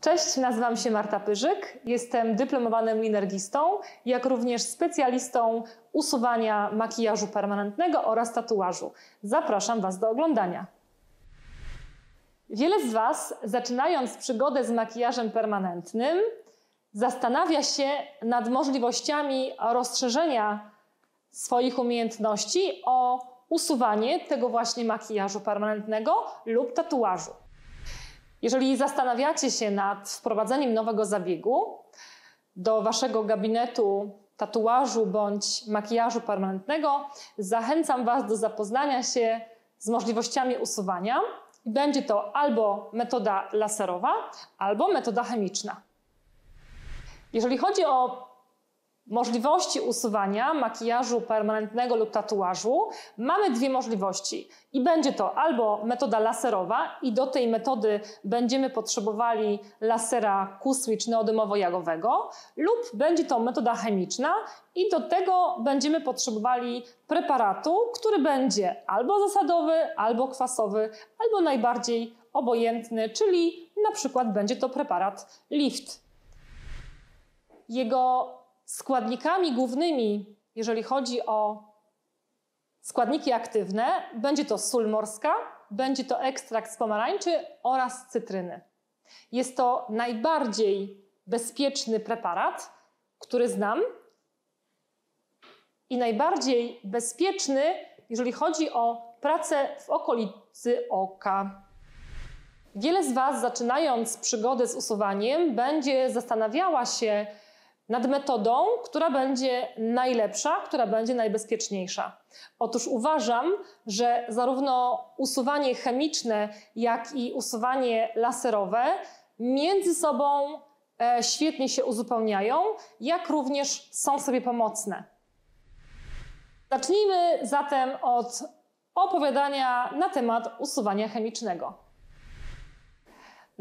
Cześć, nazywam się Marta Pyrzyk, jestem dyplomowanym linergistą, jak również specjalistą usuwania makijażu permanentnego oraz tatuażu. Zapraszam Was do oglądania. Wiele z Was, zaczynając przygodę z makijażem permanentnym, zastanawia się nad możliwościami rozszerzenia swoich umiejętności o usuwanie tego właśnie makijażu permanentnego lub tatuażu. Jeżeli zastanawiacie się nad wprowadzeniem nowego zabiegu do waszego gabinetu tatuażu bądź makijażu permanentnego, zachęcam Was do zapoznania się z możliwościami usuwania. Będzie to albo metoda laserowa, albo metoda chemiczna. Jeżeli chodzi o możliwości usuwania makijażu permanentnego lub tatuażu, mamy dwie możliwości. I będzie to albo metoda laserowa i do tej metody będziemy potrzebowali lasera Q-switch neodymowo-jagowego lub będzie to metoda chemiczna i do tego będziemy potrzebowali preparatu, który będzie albo zasadowy, albo kwasowy, albo najbardziej obojętny, czyli na przykład będzie to preparat LIFT. Jego Składnikami głównymi, jeżeli chodzi o składniki aktywne, będzie to sól morska, będzie to ekstrakt z pomarańczy oraz cytryny. Jest to najbardziej bezpieczny preparat, który znam i najbardziej bezpieczny, jeżeli chodzi o pracę w okolicy oka. Wiele z Was, zaczynając przygodę z usuwaniem, będzie zastanawiała się, nad metodą, która będzie najlepsza, która będzie najbezpieczniejsza. Otóż uważam, że zarówno usuwanie chemiczne, jak i usuwanie laserowe między sobą e, świetnie się uzupełniają, jak również są sobie pomocne. Zacznijmy zatem od opowiadania na temat usuwania chemicznego.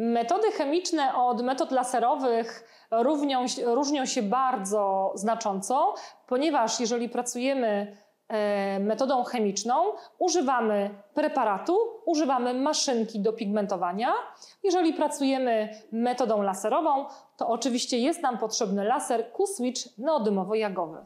Metody chemiczne od metod laserowych równią, różnią się bardzo znacząco, ponieważ jeżeli pracujemy e, metodą chemiczną, używamy preparatu, używamy maszynki do pigmentowania. Jeżeli pracujemy metodą laserową, to oczywiście jest nam potrzebny laser Q-switch neodymowo-jagowy.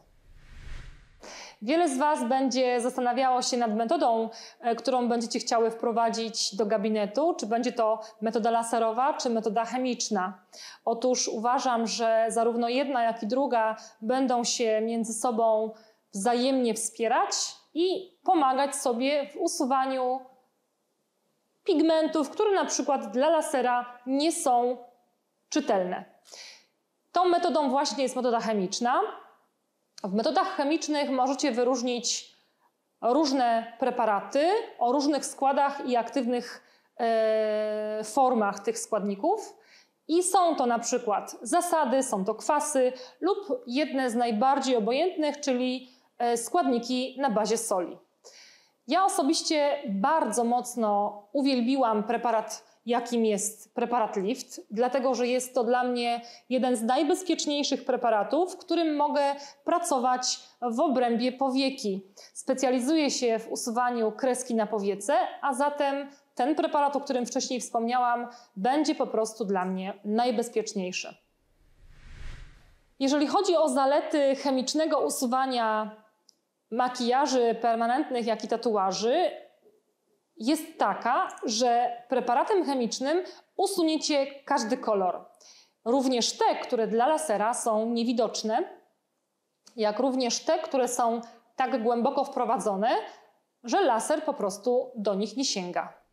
Wiele z Was będzie zastanawiało się nad metodą, e, którą będziecie chciały wprowadzić do gabinetu, czy będzie to metoda laserowa, czy metoda chemiczna. Otóż uważam, że zarówno jedna, jak i druga będą się między sobą wzajemnie wspierać i pomagać sobie w usuwaniu pigmentów, które na przykład dla lasera nie są czytelne. Tą metodą właśnie jest metoda chemiczna. W metodach chemicznych możecie wyróżnić różne preparaty o różnych składach i aktywnych e, formach tych składników. I są to na przykład zasady, są to kwasy lub jedne z najbardziej obojętnych, czyli e, składniki na bazie soli. Ja osobiście bardzo mocno uwielbiłam preparat jakim jest preparat Lift, dlatego że jest to dla mnie jeden z najbezpieczniejszych preparatów, w którym mogę pracować w obrębie powieki. Specjalizuję się w usuwaniu kreski na powiece, a zatem ten preparat, o którym wcześniej wspomniałam, będzie po prostu dla mnie najbezpieczniejszy. Jeżeli chodzi o zalety chemicznego usuwania makijaży permanentnych, jak i tatuaży, jest taka, że preparatem chemicznym usuniecie każdy kolor. Również te, które dla lasera są niewidoczne, jak również te, które są tak głęboko wprowadzone, że laser po prostu do nich nie sięga.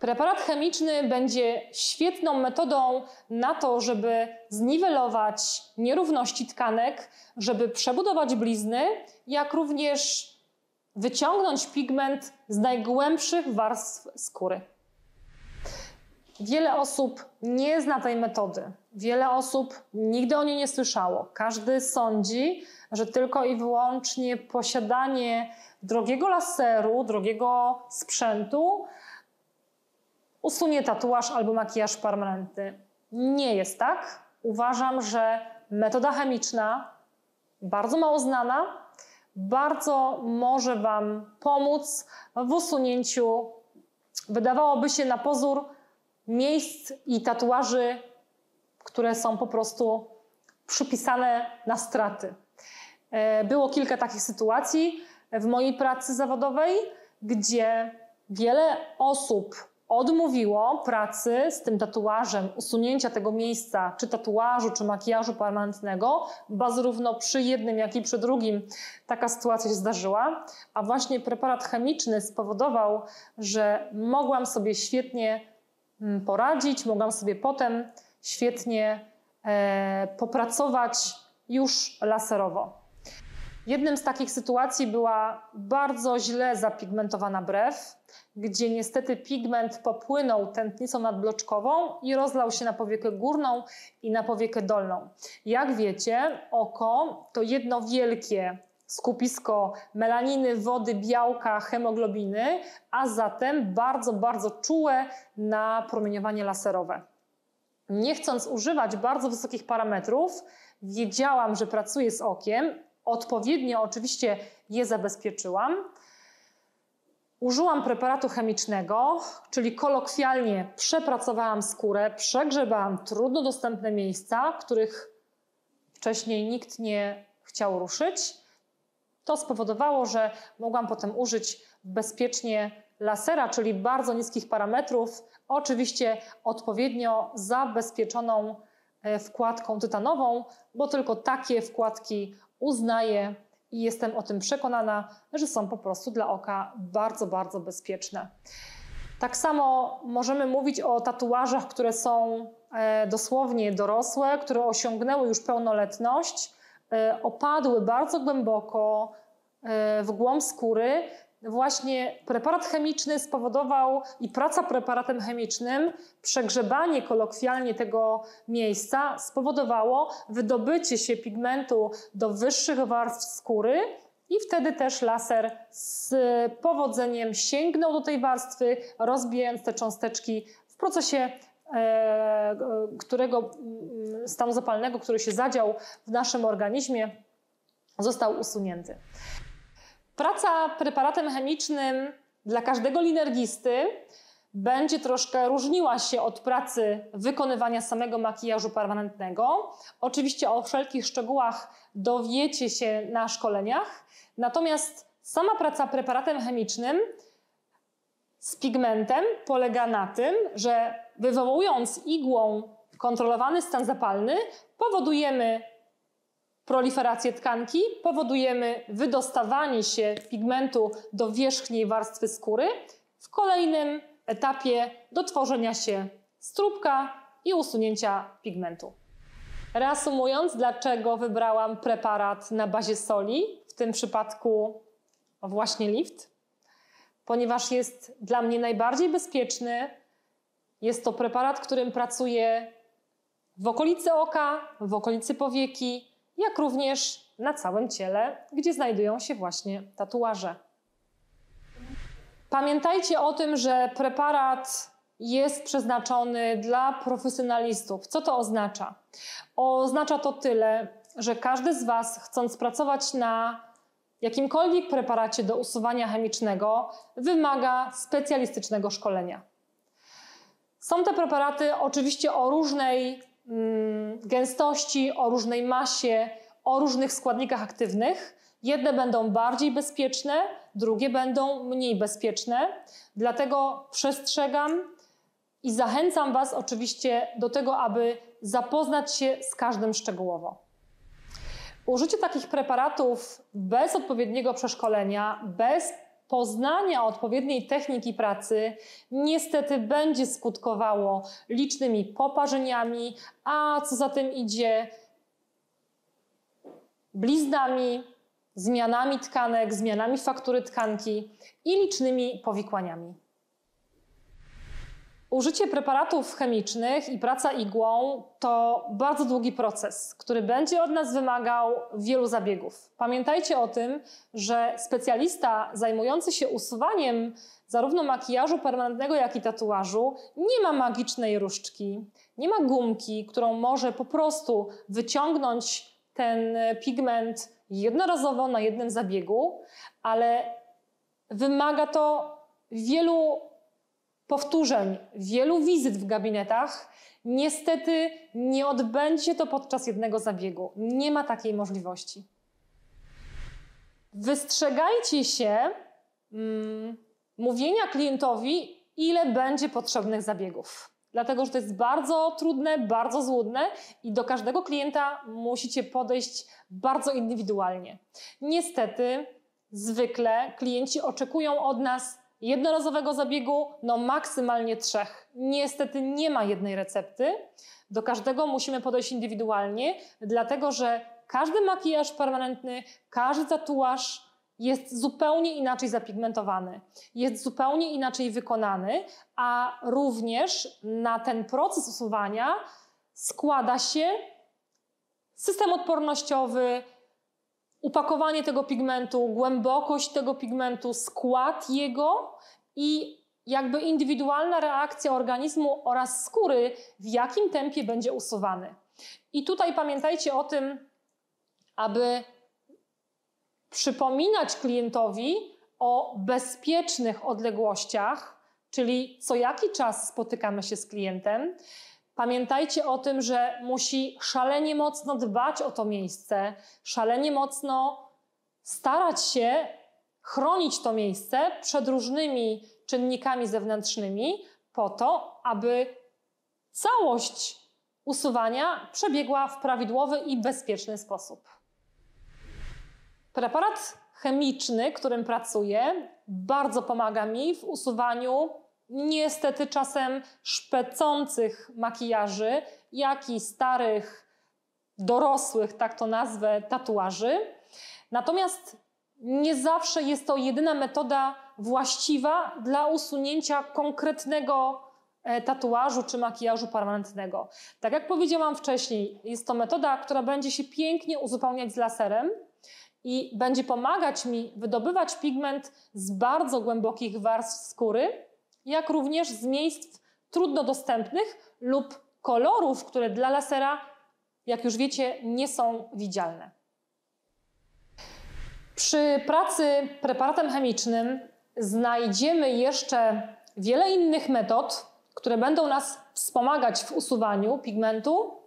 Preparat chemiczny będzie świetną metodą na to, żeby zniwelować nierówności tkanek, żeby przebudować blizny, jak również wyciągnąć pigment z najgłębszych warstw skóry. Wiele osób nie zna tej metody. Wiele osób nigdy o niej nie słyszało. Każdy sądzi, że tylko i wyłącznie posiadanie drogiego laseru, drogiego sprzętu usunie tatuaż albo makijaż permanentny. Nie jest tak. Uważam, że metoda chemiczna, bardzo mało znana, bardzo może Wam pomóc w usunięciu, wydawałoby się na pozór, miejsc i tatuaży, które są po prostu przypisane na straty. E, było kilka takich sytuacji w mojej pracy zawodowej, gdzie wiele osób odmówiło pracy z tym tatuażem, usunięcia tego miejsca, czy tatuażu, czy makijażu permanentnego, bo zarówno przy jednym, jak i przy drugim taka sytuacja się zdarzyła, a właśnie preparat chemiczny spowodował, że mogłam sobie świetnie mm, poradzić, mogłam sobie potem świetnie e, popracować już laserowo. Jednym z takich sytuacji była bardzo źle zapigmentowana brew, gdzie niestety pigment popłynął tętnicą nadbloczkową i rozlał się na powiekę górną i na powiekę dolną. Jak wiecie, oko to jedno wielkie skupisko melaniny, wody, białka, hemoglobiny, a zatem bardzo, bardzo czułe na promieniowanie laserowe. Nie chcąc używać bardzo wysokich parametrów, wiedziałam, że pracuję z okiem, odpowiednio oczywiście je zabezpieczyłam. Użyłam preparatu chemicznego, czyli kolokwialnie przepracowałam skórę, przegrzebałam trudno dostępne miejsca, których wcześniej nikt nie chciał ruszyć. To spowodowało, że mogłam potem użyć bezpiecznie lasera, czyli bardzo niskich parametrów, oczywiście odpowiednio zabezpieczoną e, wkładką tytanową, bo tylko takie wkładki uznaję i jestem o tym przekonana, że są po prostu dla oka bardzo, bardzo bezpieczne. Tak samo możemy mówić o tatuażach, które są e, dosłownie dorosłe, które osiągnęły już pełnoletność, e, opadły bardzo głęboko e, w głąb skóry właśnie preparat chemiczny spowodował i praca preparatem chemicznym, przegrzebanie kolokwialnie tego miejsca spowodowało wydobycie się pigmentu do wyższych warstw skóry i wtedy też laser z powodzeniem sięgnął do tej warstwy, rozbijając te cząsteczki w procesie e, którego mm, stanu zapalnego, który się zadział w naszym organizmie, został usunięty. Praca preparatem chemicznym dla każdego linergisty będzie troszkę różniła się od pracy wykonywania samego makijażu permanentnego. Oczywiście o wszelkich szczegółach dowiecie się na szkoleniach. Natomiast sama praca preparatem chemicznym z pigmentem polega na tym, że wywołując igłą kontrolowany stan zapalny, powodujemy proliferację tkanki, powodujemy wydostawanie się pigmentu do wierzchniej warstwy skóry. W kolejnym etapie do tworzenia się strubka i usunięcia pigmentu. Reasumując, dlaczego wybrałam preparat na bazie soli, w tym przypadku właśnie lift? Ponieważ jest dla mnie najbardziej bezpieczny. Jest to preparat, którym pracuję w okolicy oka, w okolicy powieki, jak również na całym ciele, gdzie znajdują się właśnie tatuaże. Pamiętajcie o tym, że preparat jest przeznaczony dla profesjonalistów. Co to oznacza? Oznacza to tyle, że każdy z Was, chcąc pracować na jakimkolwiek preparacie do usuwania chemicznego, wymaga specjalistycznego szkolenia. Są te preparaty oczywiście o różnej gęstości, o różnej masie, o różnych składnikach aktywnych. Jedne będą bardziej bezpieczne, drugie będą mniej bezpieczne. Dlatego przestrzegam i zachęcam Was oczywiście do tego, aby zapoznać się z każdym szczegółowo. Użycie takich preparatów bez odpowiedniego przeszkolenia, bez poznania odpowiedniej techniki pracy niestety będzie skutkowało licznymi poparzeniami, a co za tym idzie bliznami, zmianami tkanek, zmianami faktury tkanki i licznymi powikłaniami. Użycie preparatów chemicznych i praca igłą to bardzo długi proces, który będzie od nas wymagał wielu zabiegów. Pamiętajcie o tym, że specjalista zajmujący się usuwaniem zarówno makijażu permanentnego, jak i tatuażu nie ma magicznej różdżki, nie ma gumki, którą może po prostu wyciągnąć ten pigment jednorazowo na jednym zabiegu, ale wymaga to wielu powtórzeń, wielu wizyt w gabinetach, niestety nie odbędzie to podczas jednego zabiegu. Nie ma takiej możliwości. Wystrzegajcie się mm, mówienia klientowi, ile będzie potrzebnych zabiegów. Dlatego, że to jest bardzo trudne, bardzo złudne i do każdego klienta musicie podejść bardzo indywidualnie. Niestety, zwykle klienci oczekują od nas jednorazowego zabiegu, no maksymalnie trzech. Niestety nie ma jednej recepty. Do każdego musimy podejść indywidualnie, dlatego że każdy makijaż permanentny, każdy tatuaż jest zupełnie inaczej zapigmentowany, jest zupełnie inaczej wykonany, a również na ten proces usuwania składa się system odpornościowy, upakowanie tego pigmentu, głębokość tego pigmentu, skład jego i jakby indywidualna reakcja organizmu oraz skóry, w jakim tempie będzie usuwany. I tutaj pamiętajcie o tym, aby przypominać klientowi o bezpiecznych odległościach, czyli co jaki czas spotykamy się z klientem. Pamiętajcie o tym, że musi szalenie mocno dbać o to miejsce, szalenie mocno starać się chronić to miejsce przed różnymi czynnikami zewnętrznymi, po to, aby całość usuwania przebiegła w prawidłowy i bezpieczny sposób. Preparat chemiczny, którym pracuję, bardzo pomaga mi w usuwaniu niestety czasem szpecących makijaży, jak i starych, dorosłych, tak to nazwę, tatuaży. Natomiast nie zawsze jest to jedyna metoda właściwa dla usunięcia konkretnego e, tatuażu czy makijażu permanentnego. Tak jak powiedziałam wcześniej, jest to metoda, która będzie się pięknie uzupełniać z laserem i będzie pomagać mi wydobywać pigment z bardzo głębokich warstw skóry, jak również z miejsc trudno dostępnych lub kolorów, które dla lasera, jak już wiecie, nie są widzialne. Przy pracy preparatem chemicznym znajdziemy jeszcze wiele innych metod, które będą nas wspomagać w usuwaniu pigmentu.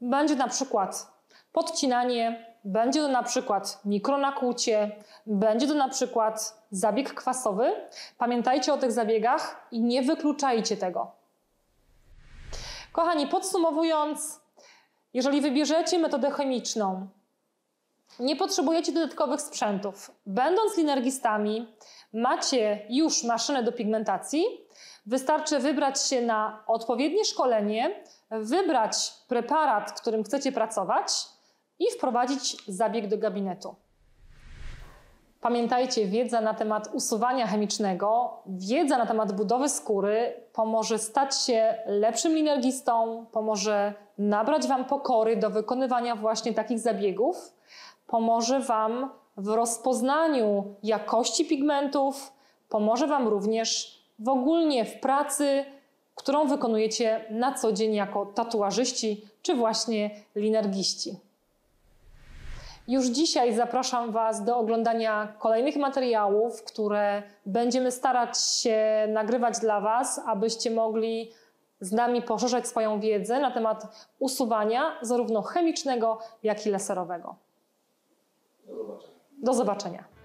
Będzie na przykład podcinanie, będzie to na przykład mikronakłucie, będzie to na przykład zabieg kwasowy. Pamiętajcie o tych zabiegach i nie wykluczajcie tego. Kochani, podsumowując, jeżeli wybierzecie metodę chemiczną, nie potrzebujecie dodatkowych sprzętów. Będąc linergistami, macie już maszynę do pigmentacji. Wystarczy wybrać się na odpowiednie szkolenie, wybrać preparat, którym chcecie pracować i wprowadzić zabieg do gabinetu. Pamiętajcie, wiedza na temat usuwania chemicznego, wiedza na temat budowy skóry pomoże stać się lepszym linergistą, pomoże nabrać Wam pokory do wykonywania właśnie takich zabiegów, pomoże Wam w rozpoznaniu jakości pigmentów, pomoże Wam również w ogólnie w pracy, którą wykonujecie na co dzień jako tatuażyści czy właśnie linergiści. Już dzisiaj zapraszam Was do oglądania kolejnych materiałów, które będziemy starać się nagrywać dla Was, abyście mogli z nami poszerzać swoją wiedzę na temat usuwania zarówno chemicznego, jak i laserowego. Do zobaczenia. Do zobaczenia.